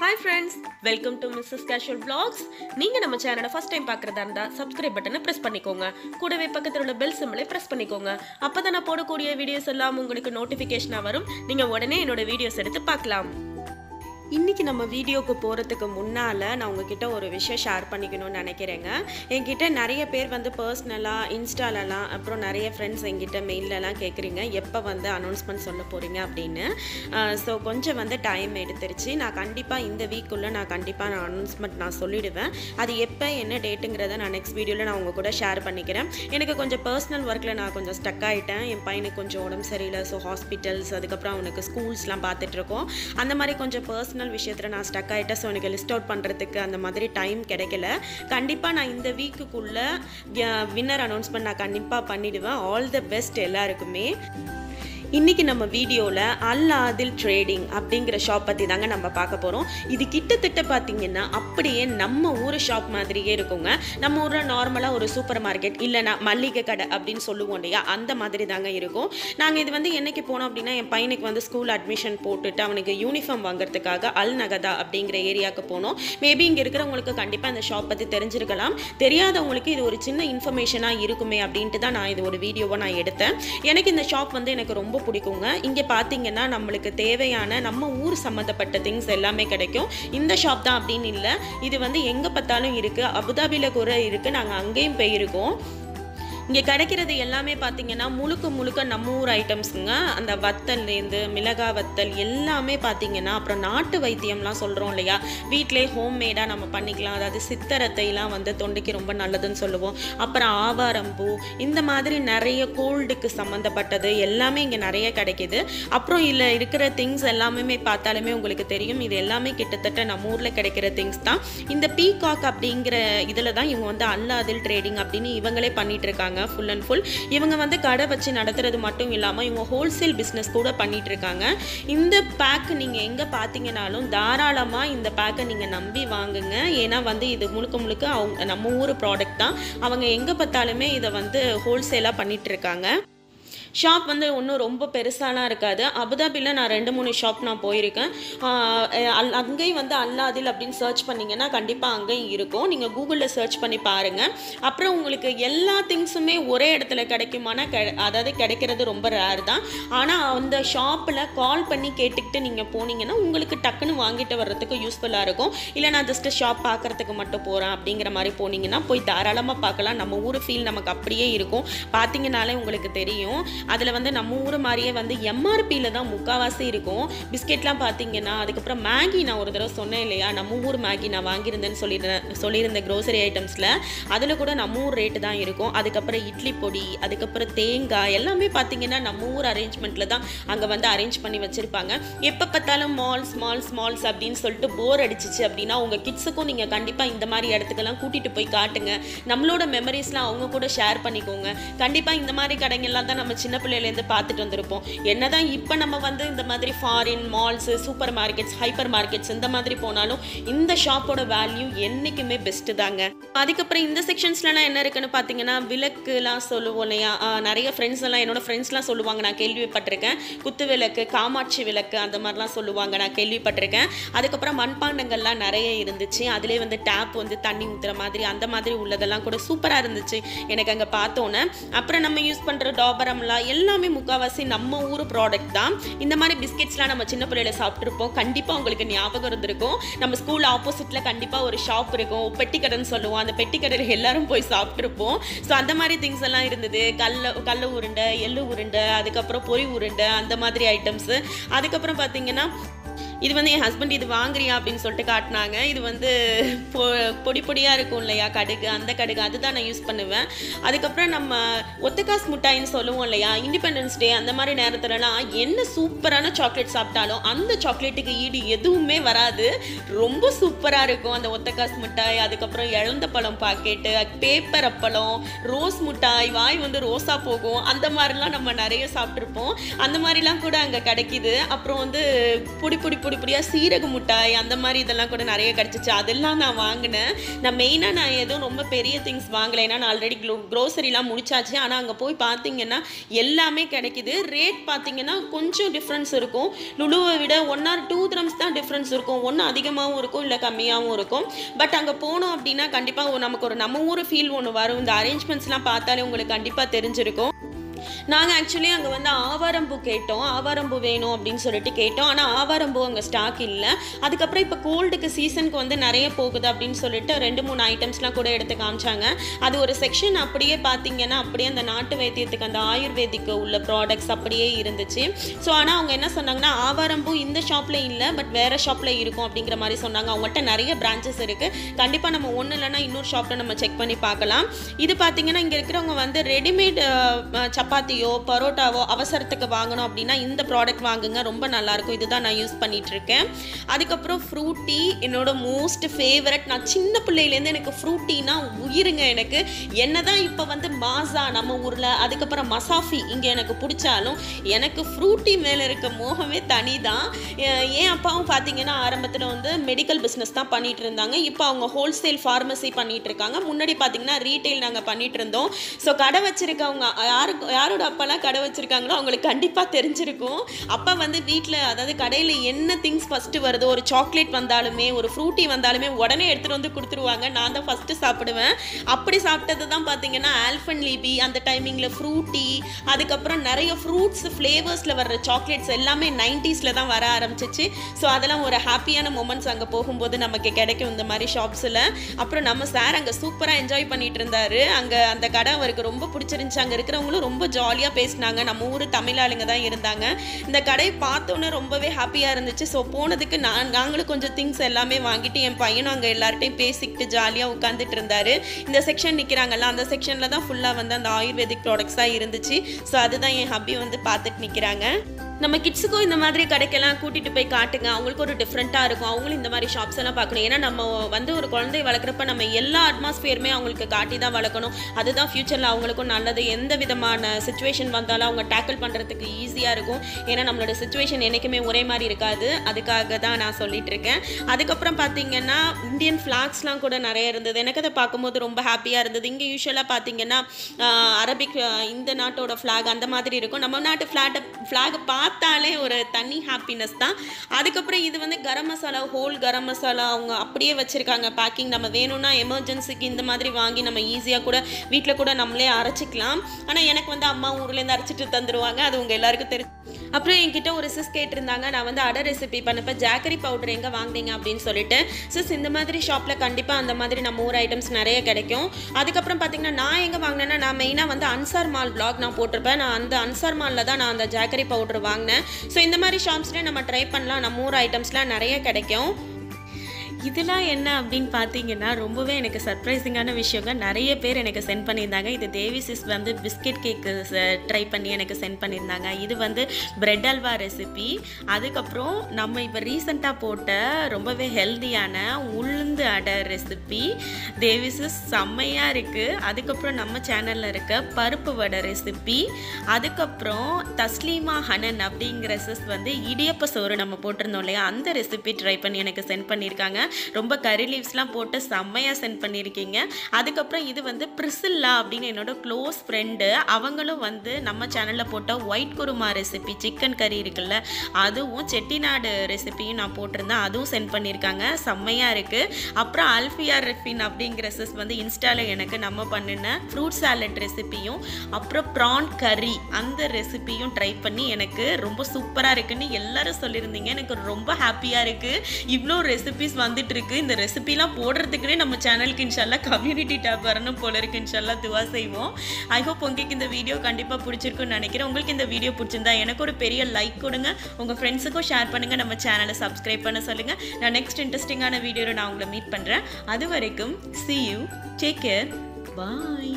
Hi friends welcome to Mrs Casual vlogs. நீங்கள் நம்ம சேனலை ஃபஸ்ட் டைம் பார்க்குறதா இருந்தால் சப்ஸ்கிரைப் பட்டனை ப்ரெஸ் பண்ணிக்கோங்க. கூடவே பக்கத்தில் உள்ள பெல் சிம்பிளை ப்ரெஸ் பண்ணிக்கோங்க. அப்போ தான் நான் போடக்கூடிய வீடியோஸ் எல்லாம் உங்களுக்கு நோட்டிஃபிகேஷனாக வரும். நீங்கள் உடனே என்னோட வீடியோஸ் எடுத்து பார்க்கலாம். இன்றைக்கி நம்ம வீடியோக்கு போகிறதுக்கு முன்னால் நான் உங்ககிட்ட ஒரு விஷயம் ஷேர் பண்ணிக்கணும்னு நினைக்கிறேங்க. என்கிட்ட நிறைய பேர் வந்து பர்சனலாக இன்ஸ்டாலலாம் அப்புறம் நிறைய ஃப்ரெண்ட்ஸ் என்கிட்ட மெயிலெலாம் கேட்குறீங்க எப்போ வந்து அனௌன்ஸ்மெண்ட் சொல்ல போகிறீங்க அப்படின்னு. ஸோ கொஞ்சம் வந்து டைம் எடுத்துருச்சு. நான் கண்டிப்பாக இந்த வீக்குள்ளே நான் கண்டிப்பாக நான் அனௌன்ஸ்மெண்ட் நான் சொல்லிடுவேன். அது எப்போ என்ன டேட்டுங்கிறத நான் நெக்ஸ்ட் வீடியோவில் நான் உங்கள் கூட ஷேர் பண்ணிக்கிறேன். எனக்கு கொஞ்சம் பர்சனல் ஒர்க்கில் நான் கொஞ்சம் ஸ்டக் ஆகிட்டேன் என் பையனுக்கு கொஞ்சம் உடம்பு சரியில்லை. ஸோ ஹாஸ்பிட்டல்ஸ் அதுக்கப்புறம் அவனுக்கு ஸ்கூல்ஸ்லாம் பார்த்துட்ருக்கோம் அந்த மாதிரி கொஞ்சம் பர்சனல் விஷயத்தில் நான் ஸ்டக் ஆகிட்டேன் ஸோ எனக்கு லிஸ்ட் அவுட் பண்ணுறதுக்கு அந்த மாதிரி டைம் கிடைக்கல. கண்டிப்பாக நான் இந்த வீக்குக்குள்ளே வின்னர் அனௌன்ஸ்மெண்ட் நான் கண்டிப்பாக பண்ணிவிடுவேன் ஆல் த பெஸ்ட் எல்லாருக்குமே. இன்றைக்கி நம்ம வீடியோவில் அல் ஆதில் ட்ரேடிங் அப்படிங்கிற ஷாப் பற்றி தாங்க நம்ம பார்க்க போகிறோம் இது கிட்டத்தட்ட பார்த்தீங்கன்னா அப்படியே நம்ம ஊர் ஷாப் மாதிரியே இருக்குங்க. நம்ம ஊரில் நார்மலாக ஒரு சூப்பர் மார்க்கெட் இல்லைனா மல்லிகை கடை அப்படின்னு சொல்லுவோம் இல்லையா? அந்த மாதிரி தாங்க இருக்கும். நாங்கள் இது வந்து என்னைக்கு போனோம் அப்படின்னா என் பையனுக்கு வந்து ஸ்கூல் அட்மிஷன் போட்டுட்டு அவனுக்கு யூனிஃபார்ம் வாங்குறதுக்காக அல் நகதா அப்படிங்கிற ஏரியாவுக்கு போனோம். மேபி இங்கே இருக்கிறவங்களுக்கு கண்டிப்பாக அந்த ஷாப் பற்றி தெரிஞ்சிருக்கலாம். தெரியாதவங்களுக்கு இது ஒரு சின்ன இன்ஃபர்மேஷனாக இருக்குமே அப்படின்ட்டு தான் நான் இது ஒரு வீடியோவை நான் எடுத்தேன். எனக்கு இந்த ஷாப் வந்து எனக்கு ரொம்ப பிடிக்குங்க. இங்கே பார்த்தீங்கன்னா நம்மளுக்கு தேவையான நம்ம ஊர் சம்மந்தப்பட்ட திங்ஸ் எல்லாமே கிடைக்கும். இந்த ஷாப் தான் அப்படின்னு இல்லை. இது வந்து எங்கே பார்த்தாலும் இருக்குது அபுதாபியில் கூட இருக்குது நாங்கள் அங்கேயும் போயிருக்கோம். இங்கே கிடைக்கிறது எல்லாமே பார்த்தீங்கன்னா முழுக்க முழுக்க நம்ம ஊர் ஐட்டம்ஸுங்க அந்த வத்தல்லேருந்து மிளகா வத்தல் எல்லாமே பார்த்தீங்கன்னா அப்புறம் நாட்டு வைத்தியம்லாம் சொல்கிறோம் இல்லையா? வீட்டிலே ஹோம்மேடாக நம்ம பண்ணிக்கலாம். அதாவது சித்தரத்தைலாம் வந்து தொண்டைக்கு ரொம்ப நல்லதுன்னு சொல்லுவோம். அப்புறம் ஆவாரம்பூ இந்த மாதிரி நிறைய கோல்டுக்கு சம்மந்தப்பட்டது எல்லாமே இங்கே நிறைய கிடைக்கிது. அப்புறம் இதில் இருக்கிற திங்ஸ் எல்லாமே பார்த்தாலுமே உங்களுக்கு தெரியும். இது எல்லாமே கிட்டத்தட்ட நம்ம ஊரில் கிடைக்கிற திங்ஸ் தான். இந்த பீகாக் அப்படிங்கிற இதில் தான் இவங்க வந்து அல்லாதில் ட்ரேடிங் அப்படின்னு இவங்களே பண்ணிகிட்டு இருக்காங்க. ஃபுல் அண்ட் ஃபுல் இவங்க வந்து கடை வச்சு நடத்துறது மட்டும் இல்லாமல் இவங்க ஹோல்சேல் பிஸ்னஸ் கூட பண்ணிட்டு இருக்காங்க. இந்த பேக் நீங்கள் எங்கே பார்த்தீங்கனாலும் தாராளமாக இந்த பேக்கை நீங்கள் நம்பி வாங்குங்க. ஏன்னா வந்து இது முழுக்க முழுக்க அவங்க நம்ம ஊர் ப்ராடக்ட் தான். அவங்க எங்கே பார்த்தாலுமே இதை வந்து ஹோல்சேலாக பண்ணிட்டு இருக்காங்க. ஷாப் வந்து ஒன்றும் ரொம்ப பெருசாலாம் இருக்காது. அபுதாபியில் நான் ரெண்டு மூணு ஷாப் நான் போயிருக்கேன். அல் அங்கேயும் வந்து அல்லாதில் அப்படின்னு சர்ச் பண்ணிங்கன்னா கண்டிப்பாக அங்கேயும் இருக்கும். நீங்கள் கூகுளில் சர்ச் பண்ணி பாருங்கள் அப்புறம் உங்களுக்கு எல்லா திங்ஸுமே ஒரே இடத்துல கிடைக்குமானா கெ அதாவது கிடைக்கிறது ரொம்ப ரேர் தான். ஆனால் அந்த ஷாப்பில் கால் பண்ணி கேட்டுக்கிட்டு நீங்கள் போனீங்கன்னா உங்களுக்கு டக்குன்னு வாங்கிட்டு வர்றதுக்கு யூஸ்ஃபுல்லாக இருக்கும். இல்லை நான் ஜஸ்ட்டு ஷாப் பார்க்குறதுக்கு மட்டும் போகிறேன் அப்படிங்கிற மாதிரி போனீங்கன்னா போய் தாராளமாக பார்க்கலாம். நம்ம ஊர் ஃபீல் நமக்கு அப்படியே இருக்கும். பார்த்தீங்கனாலே உங்களுக்கு தெரியும். அதில் வந்து நம்ம ஊர் மாதிரியே வந்து எம்ஆர்பியில் தான் முக்கால்வாசி இருக்கும். பிஸ்கெட்லாம் பார்த்தீங்கன்னா அதுக்கப்புறம் மேகி நான் ஒரு தடவை சொன்னேன் இல்லையா? நம்ம ஊர் மேகி நான் வாங்கியிருந்தேன்னு சொல்லியிருந்தேன் சொல்லியிருந்தேன் க்ரோசரி ஐட்டம்ஸில் அதில் கூட நம்ம ஊர் ரேட்டு தான் இருக்கும். அதுக்கப்புறம் இட்லி பொடி அதுக்கப்புறம் தேங்காய் எல்லாமே பார்த்தீங்கன்னா நம்ம ஊர் அரேஞ்ச்மெண்ட்டில் தான் அங்கே வந்து அரேஞ்ச் பண்ணி வச்சுருப்பாங்க. எப்போ பார்த்தாலும் மால்ஸ் மால்ஸ் மால்ஸ் அப்படின்னு சொல்லிட்டு போர் அடிச்சிச்சு அப்படின்னா உங்கள் கிட்ஸுக்கும் நீங்கள் கண்டிப்பாக இந்த மாதிரி இடத்துக்கெல்லாம் கூட்டிகிட்டு போய் காட்டுங்க. நம்மளோட மெமரிஸ்லாம் அவங்க கூட ஷேர் பண்ணிக்கோங்க. கண்டிப்பாக இந்த மாதிரி கடைங்கள்லாம் தான் நம்ம நம்ம சின்ன பிள்ளையிலேருந்து பார்த்துட்டு வந்திருப்போம். என்னதான் இப்போ நம்ம வந்து இந்த மாதிரி foreign malls super markets hyper markets இந்த மாதிரி போனாலும் இந்த ஷாப்போட வேல்யூ என்றைக்குமே பெஸ்ட்டு தாங்க. அதுக்கப்புறம் இந்த செக்ஷன்ஸ்லாம் என்ன இருக்குன்னு பார்த்தீங்கன்னா விளக்குலாம் சொல்லுவோம் இல்லையா? நிறைய ஃப்ரெண்ட்ஸ் எல்லாம் என்னோட ஃப்ரெண்ட்ஸ்லாம் சொல்லுவாங்க. நான் கேள்விப்பட்டிருக்கேன். குத்து விளக்கு காமாட்சி விளக்கு அந்த மாதிரிலாம் சொல்லுவாங்க. நான் கேள்விப்பட்டிருக்கேன். அதுக்கப்புறம் மண்பாண்டங்கள்லாம் நிறைய இருந்துச்சு. அதிலே வந்து டேப் வந்து தண்ணி ஊற்றுற மாதிரி அந்த மாதிரி உள்ளதெல்லாம் கூட சூப்பராக இருந்துச்சு. எனக்கு அங்கே பார்த்தோன்னே. அப்புறம் நம்ம யூஸ் பண்ணுற டாபரம்லாம் எல்லாமே முக்கால்வாசி நம்ம ஊர் ப்ராடக்ட் தான். இந்த மாதிரி பிஸ்கெட்ஸ்லாம் நம்ம சின்ன பிள்ளையில சாப்பிட்ருப்போம் கண்டிப்பாக உங்களுக்கு ஞாபகம் இருந்திருக்கும். நம்ம ஸ்கூல் ஆப்போசிட்டில் கண்டிப்பாக ஒரு ஷாப் இருக்கும். பெட்டிக்கடைன்னு சொல்லுவோம். அந்த பெட்டிக்கடையில் எல்லாரும் போய் சாப்பிட்ருப்போம் ஸோ அந்த மாதிரி திங்ஸ் எல்லாம் இருந்தது. கல்ல கல்ல உருண்டை எள்ளு உருண்டை அதுக்கப்புறம் பொரி உருண்டை அந்த மாதிரி ஐட்டம்ஸு அதுக்கப்புறம் பார்த்தீங்கன்னா இது வந்து என் ஹஸ்பண்ட் இது வாங்குறியா அப்படின்னு சொல்லிட்டு காட்டினாங்க. இது வந்து பொ பொடி பொடியாக இருக்கும் இல்லையா கடுகு? அந்த கடுகு அதுதான் நான் யூஸ் பண்ணுவேன். அதுக்கப்புறம் நம்ம ஒத்தக்காசு முட்டாயின்னு சொல்லுவோம் இல்லையா? இண்டிபெண்டன்ஸ் டே அந்த மாதிரி நேரத்துலலாம் என்ன சூப்பரான சாக்லேட் சாப்பிட்டாலும் அந்த சாக்லேட்டுக்கு ஈடு எதுவுமே வராது. ரொம்ப சூப்பராக இருக்கும் அந்த ஒத்தக்காசு மிட்டாய். அதுக்கப்புறம் இழந்த பழம் பாக்கெட்டு பேப்பர் அப்பளம் ரோஸ் மிட்டாய் வாய் வந்து ரோஸாக போகும். அந்த மாதிரிலாம் நம்ம நிறைய சாப்பிட்ருப்போம் அந்த மாதிரிலாம் கூட அங்கே கிடைக்கிது. அப்புறம் வந்து பொடி பொடி பொடி பொடி பொடியாக சீரக மிட்டாய் அந்த மாதிரி இதெல்லாம் கூட நிறைய கிடச்சிச்சு. அதெல்லாம் நான் வாங்கினேன். நான் மெயினாக நான் எதுவும் ரொம்ப பெரிய திங்ஸ் வாங்கலை. ஏன்னா நான் ஆல்ரெடி க்ளோ க்ரோசரிலாம் முடிச்சாச்சு. ஆனால் அங்கே போய் பார்த்தீங்கன்னா எல்லாமே கிடைக்குது. ரேட் பார்த்தீங்கன்னா கொஞ்சம் டிஃப்ரென்ஸ் இருக்கும். லுலுவை விட ஒன் ஆர் டூ திரம்ஸ் தான் டிஃப்ரென்ஸ் இருக்கும். ஒன்று அதிகமாகவும் இருக்கும் இல்லை கம்மியாகவும் இருக்கும். பட் அங்கே போனோம் அப்படின்னா கண்டிப்பாக நமக்கு ஒரு நம்ம ஊர் ஃபீல் ஒன்று வரும். இந்த அரேஞ்ச்மெண்ட்ஸ்லாம் பார்த்தாலே உங்களுக்கு கண்டிப்பாக தெரிஞ்சிருக்கும். நாங்கள் ஆக்சுவலி அங்கே வந்து ஆவாரம்பூ கேட்டோம். ஆவாரம்பூ வேணும் அப்படின்னு சொல்லிட்டு கேட்டோம். ஆனால் ஆவாரம்பூ அங்கே ஸ்டாக் இல்லை. அதுக்கப்புறம் இப்போ கோல்டுக்கு சீசனுக்கு வந்து நிறைய போகுது அப்படின்னு சொல்லிட்டு ரெண்டு மூணு ஐட்டம்ஸ்லாம் கூட எடுத்து காமிச்சாங்க. அது ஒரு செக்ஷன் அப்படியே பார்த்தீங்கன்னா அப்படியே அந்த நாட்டு வைத்தியத்துக்கு அந்த ஆயுர்வேதிக்கு உள்ள ப்ராடக்ட்ஸ் அப்படியே இருந்துச்சு. ஸோ ஆனால் அவங்க என்ன சொன்னாங்கன்னா ஆவாரம்பூ இந்த ஷாப்பில் இல்லை பட் வேறு ஷாப்பில் இருக்கும் அப்படிங்கிற மாதிரி சொன்னாங்க. அவங்கள்ட்ட நிறைய பிரான்ச்சஸ் இருக்குது கண்டிப்பாக நம்ம ஒன்று இல்லைன்னா இன்னொரு ஷாப்பில் நம்ம செக் பண்ணி பார்க்கலாம். இது பார்த்தீங்கன்னா இங்கே இருக்கிறவங்க வந்து ரெடிமேட் சப்பாத்தி சப்பாத்தியோ பரோட்டாவோ அவசரத்துக்கு வாங்கணும் அப்படின்னா இந்த ப்ராடக்ட் வாங்குங்க. ரொம்ப நல்லாயிருக்கும். இதுதான் நான் யூஸ் பண்ணிகிட்ருக்கேன் இருக்கேன் அதுக்கப்புறம் ஃப்ரூட்டி என்னோட மோஸ்ட் ஃபேவரட் நான் சின்ன பிள்ளையிலேருந்து எனக்கு ஃப்ரூட்டினா உயிருங்க எனக்கு. என்ன தான் இப்போ வந்து மாசா நம்ம ஊரில் அதுக்கப்புறம் மசாஃபி இங்கே எனக்கு பிடிச்சாலும் எனக்கு ஃப்ரூட்டி மேலே இருக்க மோகமே தனி தான் ஏன் அப்பாவும் பார்த்தீங்கன்னா ஆரம்பத்தில் வந்து மெடிக்கல் பிஸ்னஸ் தான் பண்ணிட்டு இருந்தாங்க இப்போ அவங்க ஹோல்சேல் ஃபார்மசி பண்ணிட்டு இருக்காங்க முன்னாடி பார்த்தீங்கன்னா ரீட்டைல் நாங்கள் பண்ணிட்டு இருந்தோம் ஸோ கடை வச்சிருக்கவங்க யாருக்கு யாரோட அப்பாலாம் கடை வச்சுருக்காங்களோ அவங்களுக்கு கண்டிப்பாக தெரிஞ்சிருக்கும். அப்பா வந்து வீட்டில் அதாவது கடையில் என்ன திங்ஸ் ஃபஸ்ட்டு வருதோ ஒரு சாக்லேட் வந்தாலுமே ஒரு ஃப்ரூட்டி வந்தாலுமே உடனே எடுத்துகிட்டு வந்து கொடுத்துருவாங்க. நான் தான் ஃபஸ்ட்டு சாப்பிடுவேன். அப்படி சாப்பிட்டது தான் பார்த்தீங்கன்னா ஆல்ஃபன் லீபி அந்த டைமிங்கில் ஃப்ரூட்டி அதுக்கப்புறம் நிறைய ஃப்ரூட்ஸ் ஃப்ளேவர்ஸில் வர்ற சாக்லேட்ஸ் எல்லாமே நைன்ட்டீஸில் தான் வர ஆரம்பிச்சிச்சு. ஸோ அதெல்லாம் ஒரு ஹாப்பியான மூமெண்ட்ஸ் அங்கே போகும்போது நமக்கு கிடைக்கும் இந்த மாதிரி ஷாப்ஸில் அப்புறம் நம்ம சார் அங்கே சூப்பராக என்ஜாய் பண்ணிகிட்டு இருந்தார். அங்கே அந்த கடை அவருக்கு ரொம்ப பிடிச்சிருந்துச்சு. அங்கே இருக்கிறவங்களும் ரொம்ப ஜாலியாக பேசினாங்க. நம்ம ஊர் தமிழாளுங்க தான் இருந்தாங்க. இந்த கடையை பார்த்தோன்னே ரொம்பவே ஹாப்பியாக இருந்துச்சு. ஸோ போனதுக்கு நான் நாங்களும் கொஞ்சம் திங்ஸ் எல்லாமே வாங்கிட்டு என் பையனும் அங்கே எல்லார்ட்டையும் பேசிக்கிட்டு ஜாலியாக உட்காந்துட்டு இருந்தாரு. இந்த செக்ஷன் நிற்கிறாங்கல்ல அந்த செக்ஷனில் தான் ஃபுல்லாக வந்து அந்த ஆயுர்வேதிக் ப்ராடக்ட்ஸாக இருந்துச்சு. ஸோ அதுதான் என் ஹப்பி வந்து பார்த்துட்டு நிற்கிறாங்க நம்ம கிட்ஸுக்கும் இந்த மாதிரி கடைக்கெல்லாம் கூட்டிகிட்டு போய் காட்டுங்க. அவங்களுக்கு ஒரு டிஃப்ரெண்ட்டாக இருக்கும். அவங்களும் இந்த மாதிரி ஷாப்ஸ் எல்லாம் பார்க்கணும். ஏன்னா நம்ம வந்து ஒரு குழந்தைய வளர்க்குறப்ப நம்ம எல்லா அட்மாஸ்பியருமே அவங்களுக்கு காட்டி தான் வளர்க்கணும். அதுதான் ஃப்யூச்சரில் அவங்களுக்கும் நல்லது. எந்த விதமான சுச்சுவேஷன் வந்தாலும் அவங்க டேக்கிள் பண்ணுறதுக்கு ஈஸியாக இருக்கும். ஏன்னா நம்மளோட சுச்சுவேஷன் என்றைக்குமே ஒரே மாதிரி இருக்காது. அதுக்காக தான் நான் சொல்லிட்டு இருக்கேன். அதுக்கப்புறம் பார்த்தீங்கன்னா இந்தியன் ஃப்ளாக்ஸ்லாம் கூட நிறைய இருந்தது. எனக்கு அதை பார்க்கும்போது ரொம்ப ஹாப்பியாக இருந்தது. இங்கே யூஸ்வலாக பார்த்தீங்கன்னா அரபிக் இந்த நாட்டோட ஃப்ளாக் அந்த மாதிரி இருக்கும். நம்ம நாட்டு ஃப்ளாட்டை ஃப்ளாகை பார்த்து பார்த்தாலே ஒரு தனி ஹாப்பினஸ் தான். அதுக்கப்புறம் இது வந்து கரம் மசாலா ஹோல் கரம் மசாலா அவங்க அப்படியே வச்சுருக்காங்க. பேக்கிங் நம்ம வேணும்னா எமர்ஜென்சிக்கு இந்த மாதிரி வாங்கி நம்ம ஈஸியாக கூட வீட்டில் கூட நம்மளே அரைச்சிக்கலாம். ஆனால் எனக்கு வந்து அம்மா ஊர்லேருந்து அரைச்சிட்டு தந்துடுவாங்க அது உங்கள் எல்லாருக்கும் தெரியும் அப்புறம் என்கிட்ட ஒரு சிஸ் கேட்டிருந்தாங்க நான் வந்து அடை ரெசிபி பண்ணப்போ ஜாக்கரி பவுடர் எங்கே வாங்குனீங்க? அப்படின்னு சொல்லிட்டு. சிஸ் இந்த மாதிரி ஷாப்பில் கண்டிப்பாக அந்த மாதிரி நம்ம ஊர் ஐட்டம்ஸ் நிறைய கிடைக்கும். அதுக்கப்புறம் பார்த்தீங்கன்னா நான் எங்கே வாங்கினேன்னா நான் மெயினாக வந்து அன்சார் மால் பிளாக் நான் போட்டிருப்பேன். நான் அந்த அன்சார் மாலில் தான் நான் அந்த ஜாக்கரி பவுடர் வாங்கினேன். ஸோ இந்த மாதிரி ஷாப்ஸ்லேயே நம்ம ட்ரை பண்ணலாம். நம்ம ஊர் ஐட்டம்ஸ்லாம் நிறைய கிடைக்கும். இதெல்லாம் என்ன அப்படின்னு பார்த்தீங்கன்னா ரொம்பவே எனக்கு சர்ப்ரைசிங்கான விஷயங்க. நிறைய பேர் எனக்கு சென்ட் பண்ணியிருந்தாங்க. இது தேவி சிஸ் வந்து பிஸ்கெட் கேக்கு ட்ரை பண்ணி எனக்கு சென்ட் பண்ணியிருந்தாங்க. இது வந்து பிரெட் அல்வா ரெசிபி அதுக்கப்புறம் நம்ம இப்போ ரீசெண்டாக போட்ட ரொம்பவே ஹெல்தியான உளுந்து அடை ரெசிபி தேவி சிஸ் செம்மையாக இருக்குது அதுக்கப்புறம் நம்ம சேனலில் இருக்க பருப்பு வடை ரெசிபி அதுக்கப்புறம் தஸ்லீமா ஹனன் அப்படிங்கிற சிஸ் வந்து இடியப்ப சோறு நம்ம போட்டிருந்தோம் இல்லையா? அந்த ரெசிபி ட்ரை பண்ணி எனக்கு சென்ட் பண்ணியிருக்காங்க. ரொம்ப கறி லீவ்ஸ்லாம் போட்டு செம்மையாக சென்ட் பண்ணியிருக்கீங்க அதுக்கப்புறம் இது வந்து பிரிசில்லா அப்படின்னு என்னோட க்ளோஸ் ஃப்ரெண்டு அவங்களும் வந்து நம்ம சேனலில் போட்ட ஒயிட் குருமா ரெசிபி சிக்கன் கறி இருக்குல்ல அதுவும் செட்டிநாடு ரெசிபியும் நான் போட்டிருந்தேன். அதுவும் சென்ட் பண்ணியிருக்காங்க செம்மையாக இருக்குது அப்புறம் அல்ஃபியா ரெஃபின் அப்படிங்கிற சிஸ் வந்து இன்ஸ்டாவில் எனக்கு நம்ம பண்ணின ஃப்ரூட் சாலட் ரெசிபியும் அப்புறம் ப்ரான் கறி அந்த ரெசிபியும் ட்ரை பண்ணி எனக்கு ரொம்ப சூப்பராக இருக்குன்னு எல்லாரும் சொல்லியிருந்தீங்க. எனக்கு ரொம்ப ஹாப்பியாக இருக்குது இவ்வளோ ரெசிபிஸ் வந்து இருக்கு இந்த ரெசிபிலாம் போடுறதுக்குனே நம்ம சேனலுக்கு இன்ஷால்லா கம்யூனிட்டி டேப் வரணும் போல இருக்கு. இன்ஷால்லா துவா செய்வோம். ஐ ஹோப் உங்களுக்கு இந்த வீடியோ கண்டிப்பாக பிடிச்சிருக்குன்னு நினைக்கிறேன். உங்களுக்கு இந்த வீடியோ பிடிச்சிருந்தா எனக்கு ஒரு பெரிய லைக் கொடுங்க. உங்கள் ஃப்ரெண்ட்ஸுக்கும் ஷேர் பண்ணுங்கள் நம்ம சேனலை சப்ஸ்கிரைப் பண்ண சொல்லுங்கள் நான் நெக்ஸ்ட் இன்ட்ரெஸ்டிங்கான வீடியோவில் நான் உங்களை மீட் பண்ணுறேன் அது வரைக்கும் see you take care bye